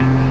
Mm-hmm.